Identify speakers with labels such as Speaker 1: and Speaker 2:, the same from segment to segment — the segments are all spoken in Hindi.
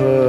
Speaker 1: Uh...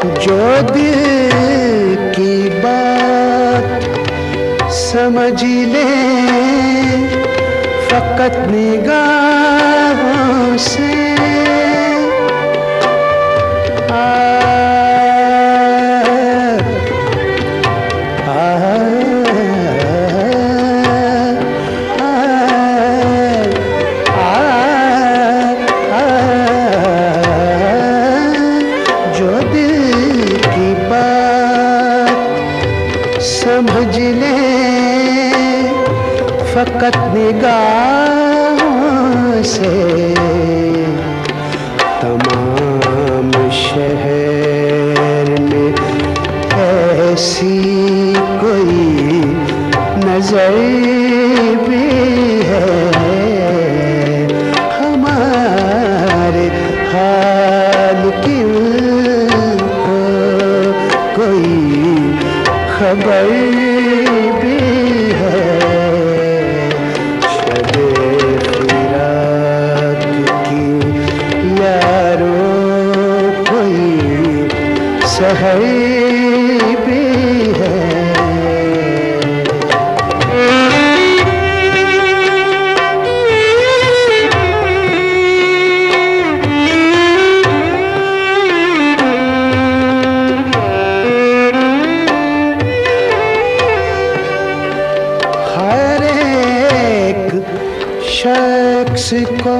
Speaker 1: जो दिल की बात समझ ले फकत निगाहों से फकत निगाहों से। तमाम शहर में ऐसी कोई नज़र भी है। हमारे हाल की को कोई खबर है। शख्स को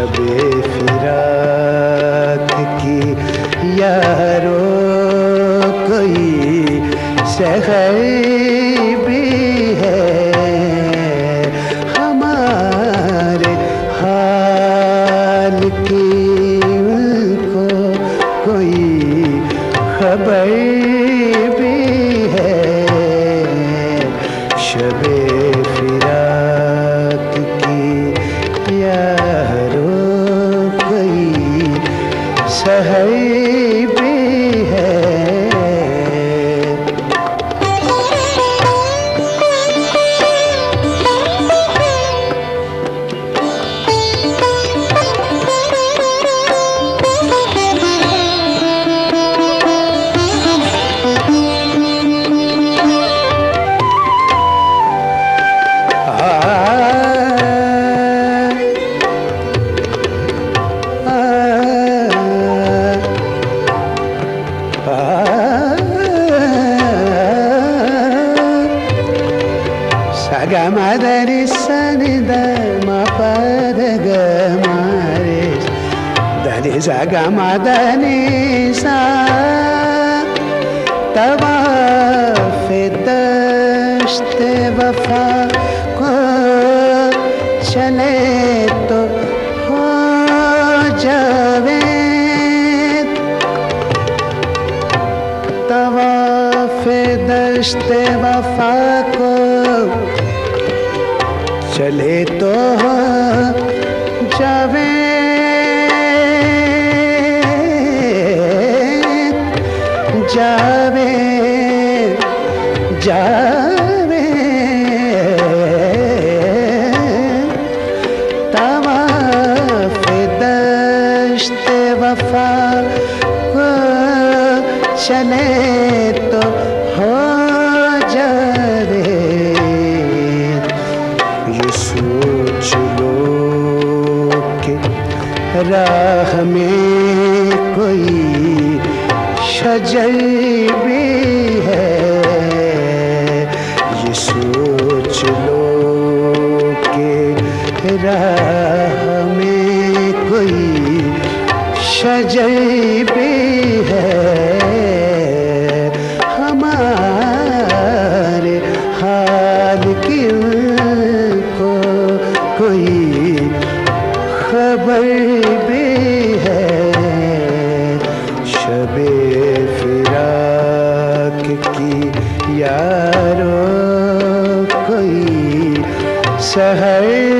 Speaker 1: शबे फिराक की यारो कोई शहर है సగ మదని సా तवाफ़ वफा को चले तो हो जावे तवाफ़ दश्त वफा को चले तो हो जावे जावे जावे। दश्त वफा को चले तो हो जावे। ये सोच लो कि राह में कोई शजर भी है। ये सोच लो के में कोई शजर भी है। हमारे हाल की को कोई खबर भी है। यारो कोई सहर